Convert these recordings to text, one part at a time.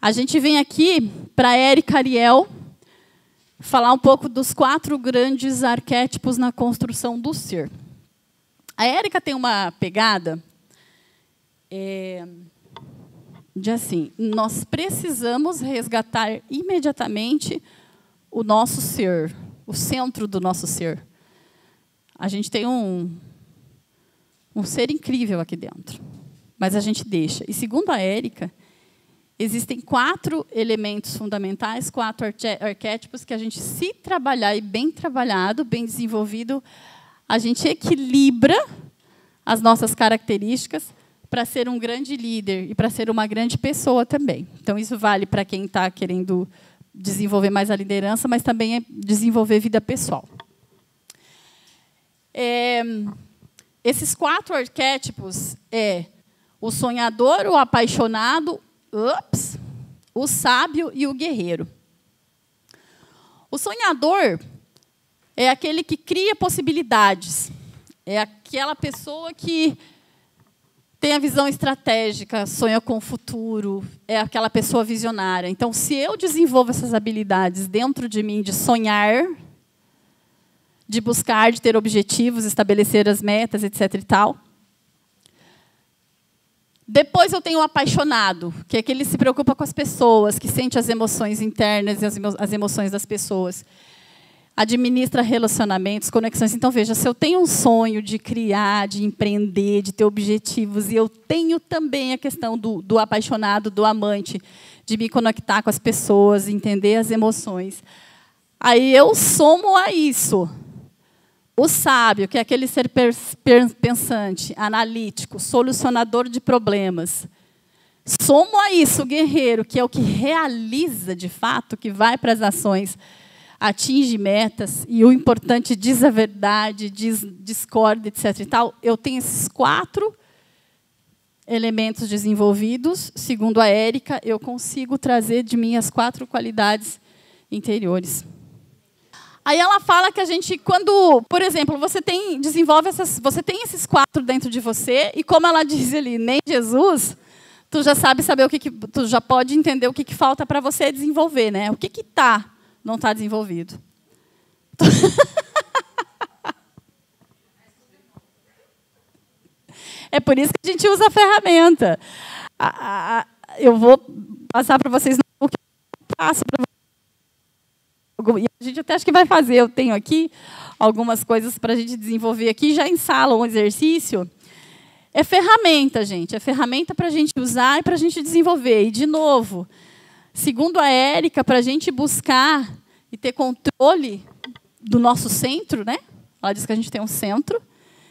A gente vem aqui para Érica Ariel falar um pouco dos quatro grandes arquétipos na construção do ser. A Érica tem uma pegada é, de assim, nós precisamos resgatar imediatamente o nosso ser, o centro do nosso ser. A gente tem um, um ser incrível aqui dentro, mas a gente deixa. E segundo a Érica, existem quatro elementos fundamentais, quatro arquétipos que a gente, se trabalhar e bem trabalhado, bem desenvolvido, a gente equilibra as nossas características para ser um grande líder e para ser uma grande pessoa também. Então, isso vale para quem está querendo desenvolver mais a liderança, mas também é desenvolver vida pessoal. É, esses quatro arquétipos é o sonhador, o apaixonado, ups, o sábio e o guerreiro. O sonhador é aquele que cria possibilidades. É aquela pessoa que tem a visão estratégica, sonha com o futuro, é aquela pessoa visionária. Então, se eu desenvolvo essas habilidades dentro de mim de sonhar, de buscar, de ter objetivos, estabelecer as metas, etc. e tal, depois eu tenho o apaixonado, que é que se preocupa com as pessoas, que sente as emoções internas e as emoções das pessoas. Administra relacionamentos, conexões. Então, veja, se eu tenho um sonho de criar, de empreender, de ter objetivos, e eu tenho também a questão do, do apaixonado, do amante, de me conectar com as pessoas, entender as emoções, aí eu somo a isso o sábio, que é aquele ser pensante, analítico, solucionador de problemas. Somo a isso o guerreiro, que é o que realiza de fato, que vai para as ações, atinge metas, e o importante diz a verdade, diz, discorda, etc. E tal. Eu tenho esses quatro elementos desenvolvidos. Segundo a Érica, eu consigo trazer de mim as quatro qualidades interiores. Aí ela fala que a gente, quando, por exemplo, você tem, desenvolve essas, você tem esses quatro dentro de você, e como ela diz ali, nem Jesus, tu já sabe saber o que, que tu já pode entender o que, que falta para você desenvolver, né? O que que tá, não está desenvolvido. é por isso que a gente usa a ferramenta. eu vou passar para vocês o que eu passo para e a gente até acho que vai fazer, eu tenho aqui algumas coisas para a gente desenvolver aqui, já em sala, um exercício. É ferramenta, gente, é ferramenta para a gente usar e para a gente desenvolver. E, de novo, segundo a Érica, para a gente buscar e ter controle do nosso centro, né? Ela diz que a gente tem um centro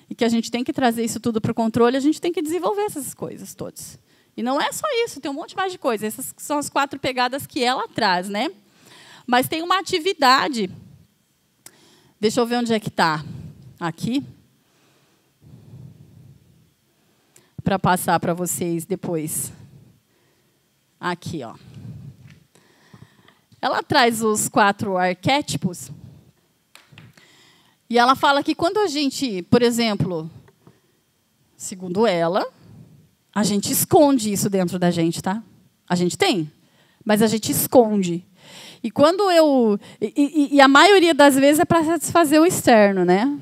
e que a gente tem que trazer isso tudo para o controle, a gente tem que desenvolver essas coisas todas. E não é só isso, tem um monte mais de coisas. Essas são as quatro pegadas que ela traz, né? Mas tem uma atividade. Deixa eu ver onde é que está. Aqui. Para passar para vocês depois. Aqui, ó. Ela traz os quatro arquétipos. E ela fala que quando a gente, por exemplo, segundo ela, a gente esconde isso dentro da gente, tá? A gente tem, mas a gente esconde. E quando eu. E, e, a maioria das vezes é para satisfazer o externo, né?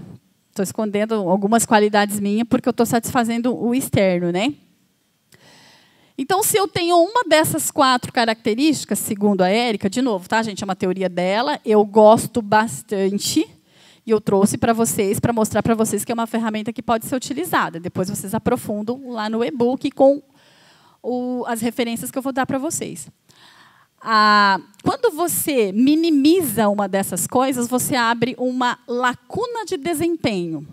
Estou escondendo algumas qualidades minhas porque eu estou satisfazendo o externo, né? Então, se eu tenho uma dessas quatro características, segundo a Érica, de novo, tá, gente? É uma teoria dela, eu gosto bastante. E eu trouxe para vocês, para mostrar para vocês que é uma ferramenta que pode ser utilizada. Depois vocês aprofundam lá no e-book com o, as referências que eu vou dar para vocês ah, quando você minimiza uma dessas coisas, você abre uma lacuna de desempenho.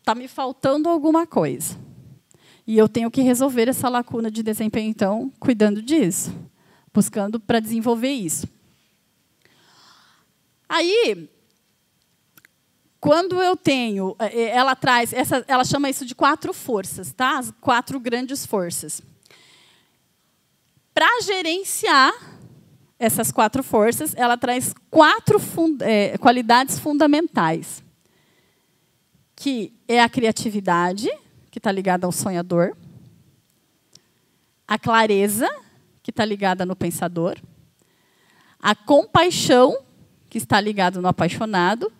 Está me faltando alguma coisa. E eu tenho que resolver essa lacuna de desempenho, então, cuidando disso, buscando para desenvolver isso. Aí, quando eu tenho, eh, ela traz, essa, ela chama isso de quatro forças, tá? As quatro grandes forças. Para gerenciar essas quatro forças, ela traz quatro fund é, qualidades fundamentais, que é a criatividade, que está ligada ao sonhador, a clareza, que está ligada no pensador, a compaixão, que está ligada no apaixonado,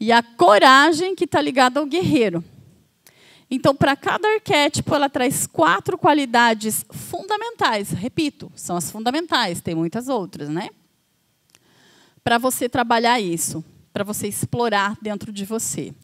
e a coragem, que está ligada ao guerreiro. Então, para cada arquétipo, ela traz quatro qualidades fundamentais. Repito, são as fundamentais, tem muitas outras, né? Para você trabalhar isso, para você explorar dentro de você.